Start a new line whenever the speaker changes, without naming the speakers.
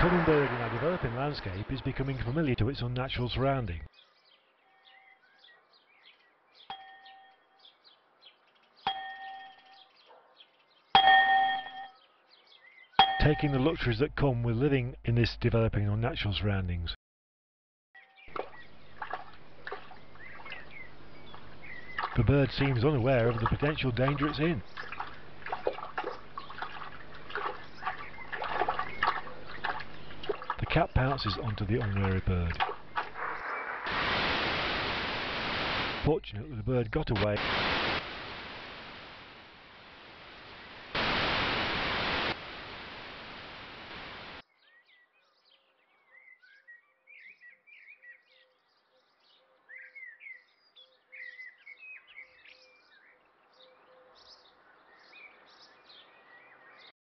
common bird in our developing landscape is becoming familiar to its unnatural surrounding. Taking the luxuries that come with living in this developing unnatural surroundings. The bird seems unaware of the potential danger it's in. Cat pounces onto the unwary bird. Fortunately the bird got away